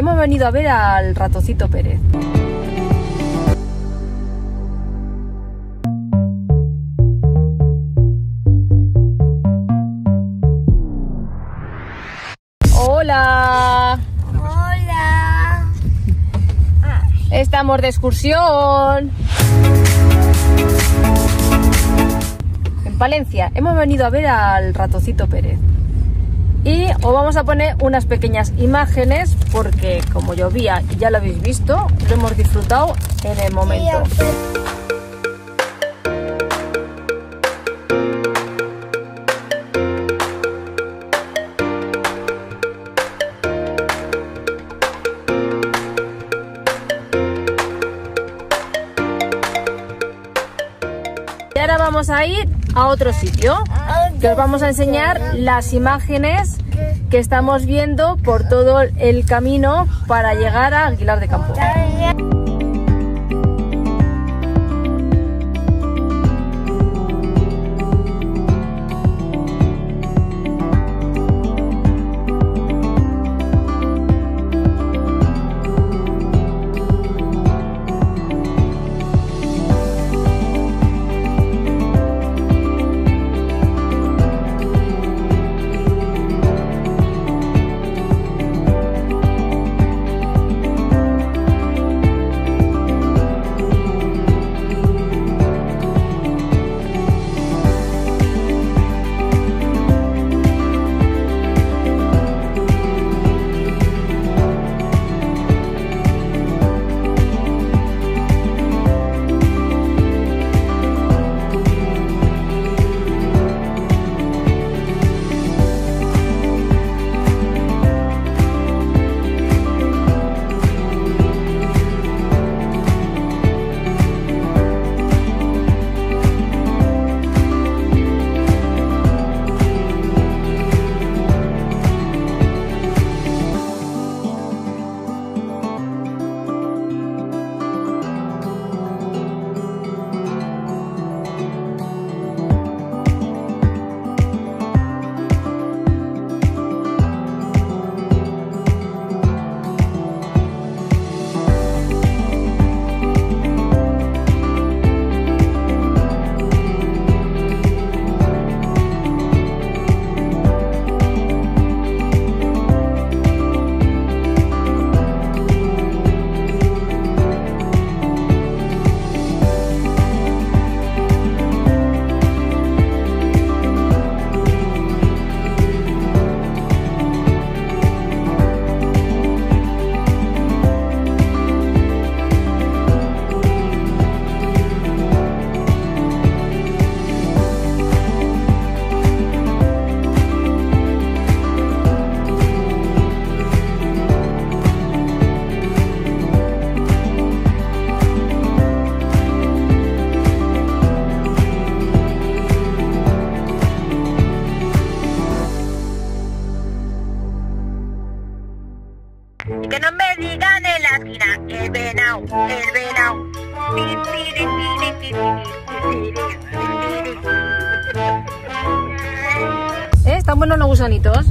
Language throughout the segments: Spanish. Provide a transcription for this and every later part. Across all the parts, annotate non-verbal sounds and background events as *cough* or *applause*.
hemos venido a ver al ratoncito Pérez. Hola, Hola. estamos de excursión. En Palencia hemos venido a ver al ratoncito Pérez. Y os vamos a poner unas pequeñas imágenes porque como llovía y ya lo habéis visto, lo hemos disfrutado en el momento. Y ahora vamos a ir a otro sitio, que os vamos a enseñar las imágenes que estamos viendo por todo el camino para llegar a Aguilar de Campo. ¿Eh? ¿Están buenos los gusanitos?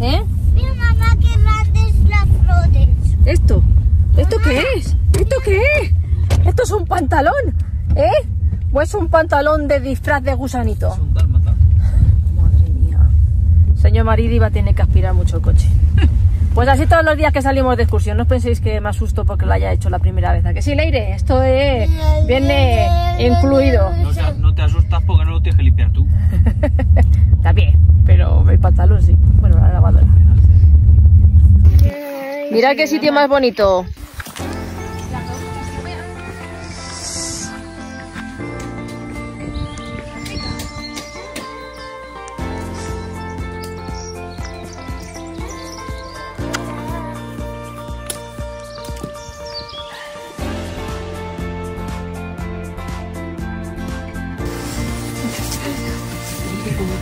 ¿Eh? Mira mamá que grandes las flores. ¿Esto? ¿Esto qué es? ¿Esto qué es? ¿Esto es un pantalón? ¿Eh? ¿O es un pantalón de disfraz de gusanito? Madre mía. Señor Maridi va a tener que aspirar mucho el coche. Pues así todos los días que salimos de excursión. No os penséis que me asusto porque lo haya hecho la primera vez. ¿A que sí, Leire? Esto es, viene incluido. No te, no te asustas porque no lo tienes que limpiar tú. *laughs* Está bien, pero el pantalón sí. Bueno, la lavadora. Mira qué sitio más bonito.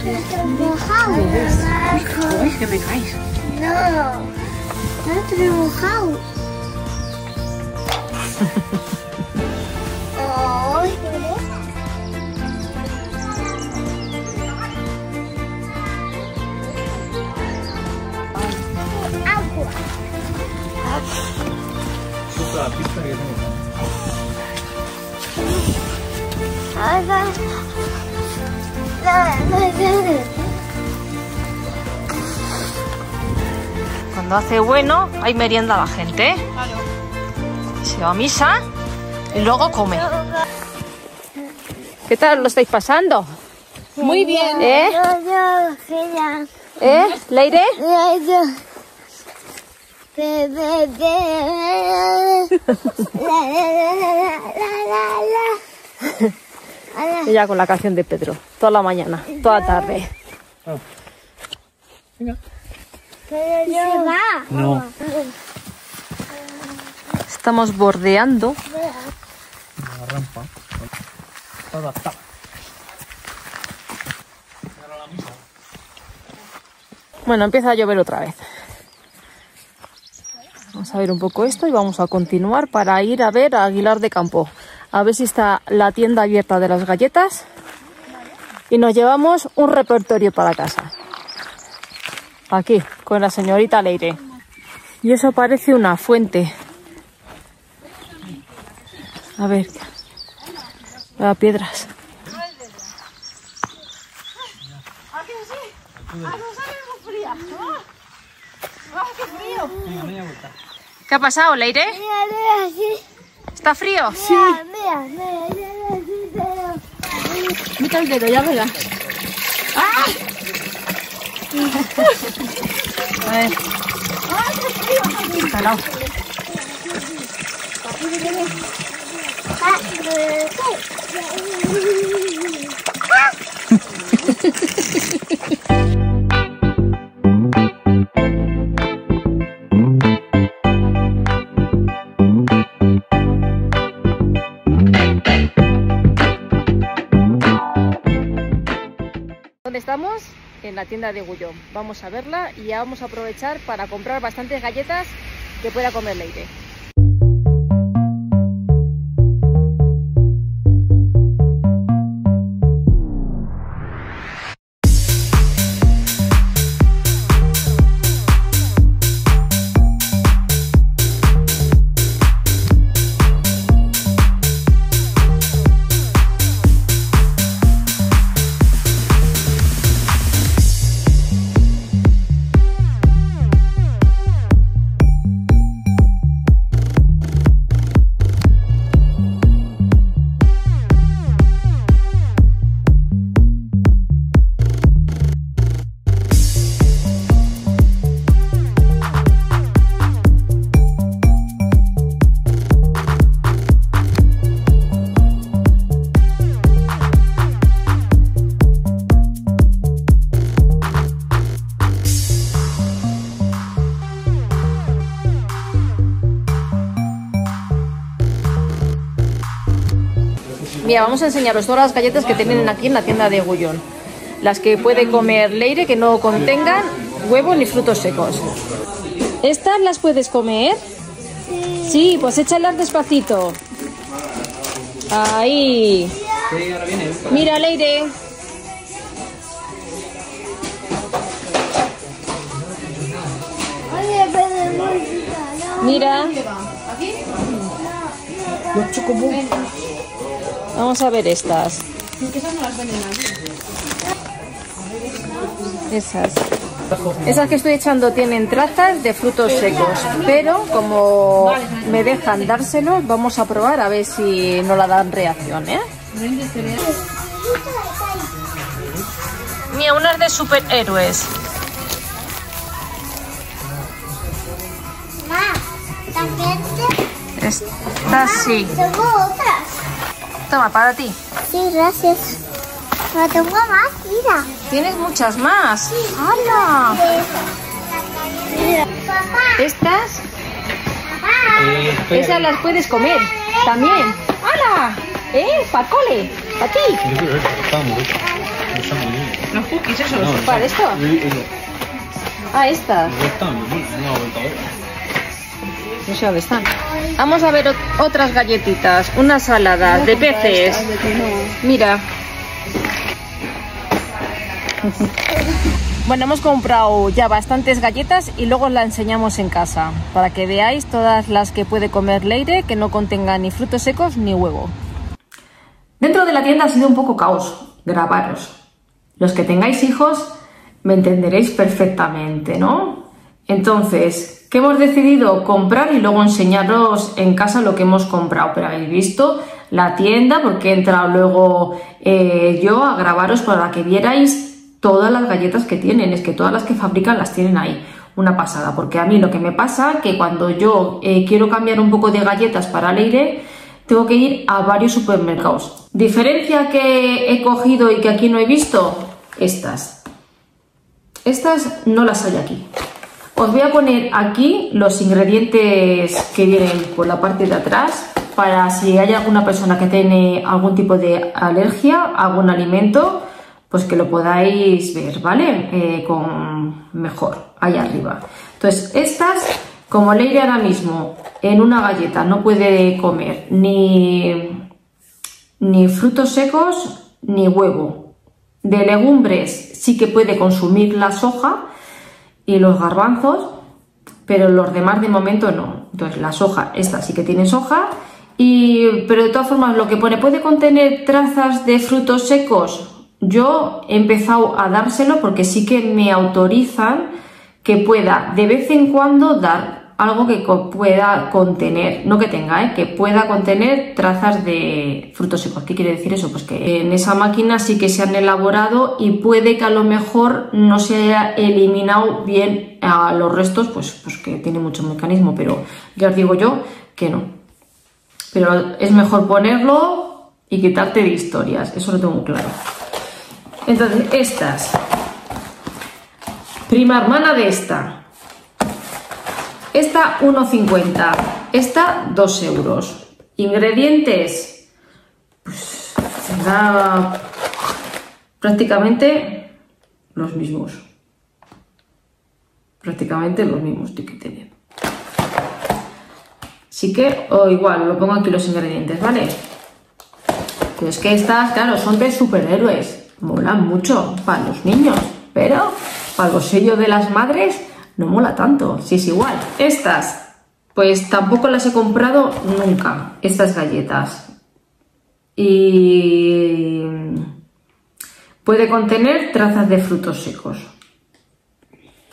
Mojado. Uy, que me caes. No, no estoy mojado. Ay, agua. Justo Cuando hace bueno, hay merienda a la gente. ¿eh? Se va a misa y luego come. ¿Qué tal lo estáis pasando? Muy bien. ¿Eh? ¿Eh? ¿Leire? *laughs* Ella con la canción de Pedro. Toda la mañana, toda la tarde. No. Estamos bordeando. La rampa. Está adaptada. Bueno, empieza a llover otra vez. Vamos a ver un poco esto y vamos a continuar para ir a ver a Aguilar de Campo. A ver si está la tienda abierta de las galletas. Y nos llevamos un repertorio para casa. Aquí, con la señorita Leire. Y eso parece una fuente. A ver. Ah, piedras. ¿Qué ha pasado, Leire? ¿Está frío? Sí. Mira el dedo, ya verás. A ver. Calao. ¿Dónde estamos? En la tienda de Gullón. Vamos a verla y ya vamos a aprovechar para comprar bastantes galletas que pueda comer Leire. Mira, vamos a enseñaros todas las galletas que tienen aquí en la tienda de Gullón. Las que puede comer Leire que no contengan huevo ni frutos secos. ¿Estas las puedes comer? Sí, pues échalas despacito. Ahí. Mira, Leire. Mira. Vamos a ver estas. Esas. Esas que estoy echando tienen trazas de frutos secos, pero como me dejan dárselos, vamos a probar a ver si no la dan reacción, ¿eh? Mira, unas de superhéroes. Estas sí. Tengo otras. Toma, para ti. Sí, gracias. Pero tengo más, mira. Tienes muchas más. ¡Hala! Papá, Estas, Eh, esas las puedes comer. También. ¡Hala! ¿Eh? ¡Para cole! ¡Para ti! Los cookies, eso. ¿Para esto? eh, eh, Ah, estas. No sé dónde están. Vamos a ver ot- otras galletitas. Unas saladas de peces. Mira. *laughs* Bueno, hemos comprado ya bastantes galletas y luego las enseñamos en casa para que veáis todas las que puede comer Leire que no contengan ni frutos secos ni huevo. Dentro de la tienda ha sido un poco caos grabaros. Los que tengáis hijos me entenderéis perfectamente, ¿no? Entonces, ¿qué hemos decidido? Comprar y luego enseñaros en casa lo que hemos comprado. Pero habéis visto la tienda porque he entrado luego eh, yo a grabaros para que vierais todas las galletas que tienen, es que todas las que fabrican las tienen ahí. Una pasada, porque a mí lo que me pasa que cuando yo eh, quiero cambiar un poco de galletas para Leire, tengo que ir a varios supermercados. Diferencia que he cogido y que aquí no he visto, estas. Estas no las hay aquí. Os voy a poner aquí los ingredientes que vienen por la parte de atrás para si hay alguna persona que tiene algún tipo de alergia a algún alimento, pues que lo podáis ver, ¿vale? Eh, con mejor, ahí arriba. Entonces, estas, como Leire ahora mismo en una galleta no puede comer ni, ni frutos secos ni huevo. De legumbres sí que puede consumir la soja y los garbanzos, pero los demás de momento no. Entonces, la soja, esta sí que tiene soja, y, pero de todas formas, lo que pone, ¿puede contener trazas de frutos secos? yo he empezado a dárselo porque sí que me autorizan que pueda de vez en cuando dar algo que pueda contener, no que tenga, ¿eh? que pueda contener trazas de frutos secos. ¿Qué quiere decir eso? Pues que en esa máquina sí que se han elaborado y puede que a lo mejor no se haya eliminado bien a los restos, pues, pues que tiene mucho mecanismo, pero ya os digo yo que no. Pero es mejor ponerlo y quitarte de historias, eso lo tengo claro. Entonces, estas. Prima hermana de esta. Esta 1,50. Esta 2 euros. Ingredientes. Pues será prácticamente los mismos. Prácticamente los mismos teniendo. Así que, o igual, lo pongo aquí los ingredientes, ¿vale? Pero es que estas, claro, son de superhéroes mola mucho para los niños, pero para el bolsillo de las madres no mola tanto, si es igual. Estas, pues tampoco las he comprado nunca, estas galletas. Y puede contener trazas de frutos secos.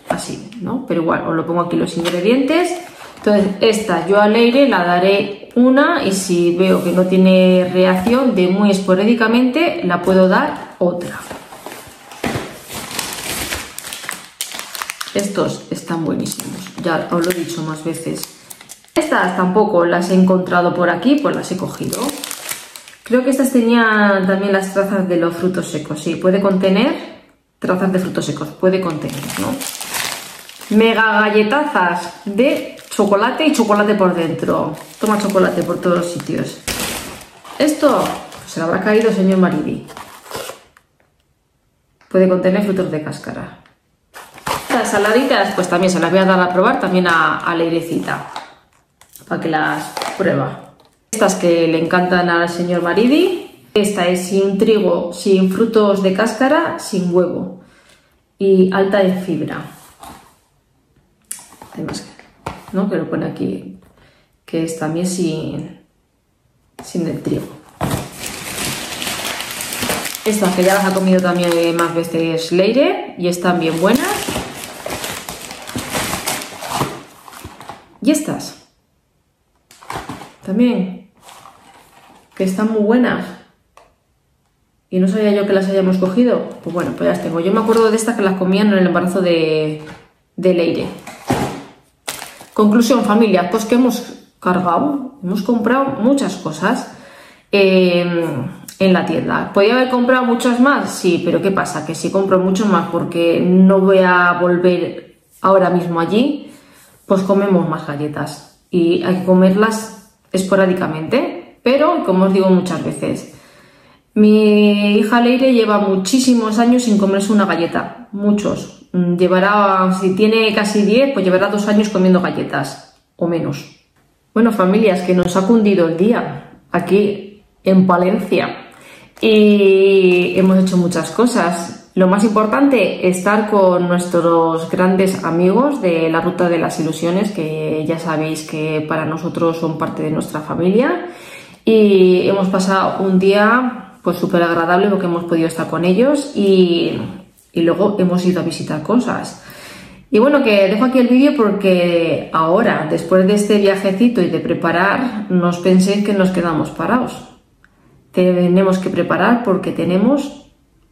Así, ¿no? Pero igual, os lo pongo aquí los ingredientes. Entonces, esta yo al aire la daré una y si veo que no tiene reacción de muy esporádicamente, la puedo dar otra. Están buenísimos, ya os lo he dicho más veces. Estas tampoco las he encontrado por aquí, pues las he cogido. Creo que estas tenían también las trazas de los frutos secos, sí, puede contener trazas de frutos secos, puede contener, ¿no? Mega galletazas de chocolate y chocolate por dentro. Toma chocolate por todos los sitios. Esto se le habrá caído señor Maridi. Puede contener frutos de cáscara. Las saladitas, pues también se las voy a dar a probar también a, a para que las prueba. Estas que le encantan al señor Maridi. Esta es sin trigo, sin frutos de cáscara, sin huevo y alta en fibra. Además, ¿no? Que lo pone aquí, que es también sin, sin el trigo. Estas que ya las ha comido también más veces Leire y están bien buenas. Y estas. También. Que están muy buenas. Y no sabía yo que las hayamos cogido. Pues bueno, pues ya las tengo. Yo me acuerdo de estas que las comían en el embarazo de, de Leire. Conclusión, familia, pues que hemos cargado, hemos comprado muchas cosas. Eh, en la tienda. ¿Podría haber comprado muchas más? Sí, pero ¿qué pasa? Que si compro mucho más porque no voy a volver ahora mismo allí, pues comemos más galletas. Y hay que comerlas esporádicamente. Pero, como os digo muchas veces, mi hija Leire lleva muchísimos años sin comerse una galleta. Muchos. Mm, llevará, si tiene casi 10, pues llevará dos años comiendo galletas. O menos. Bueno, familias, que nos ha cundido el día. Aquí en Palencia y hemos hecho muchas cosas. Lo más importante, estar con nuestros grandes amigos de la Ruta de las Ilusiones, que ya sabéis que para nosotros son parte de nuestra familia. Y hemos pasado un día pues súper agradable porque hemos podido estar con ellos y, y luego hemos ido a visitar cosas. Y bueno, que dejo aquí el vídeo porque ahora, después de este viajecito y de preparar, nos pensé que nos quedamos parados. Tenemos que preparar porque tenemos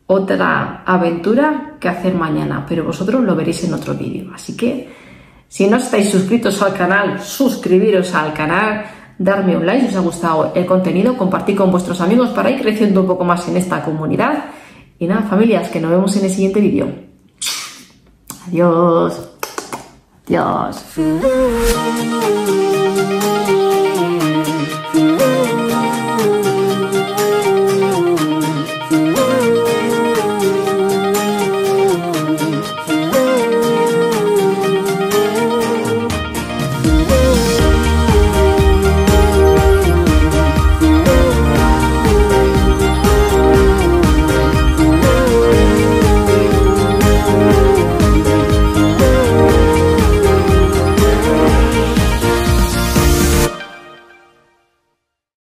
otra aventura que hacer mañana, pero vosotros lo veréis en otro vídeo. Así que, si no estáis suscritos al canal, suscribiros al canal, darme un like si os ha gustado el contenido, compartir con vuestros amigos para ir creciendo un poco más en esta comunidad. Y nada, familias, que nos vemos en el siguiente vídeo. Adiós. Adiós.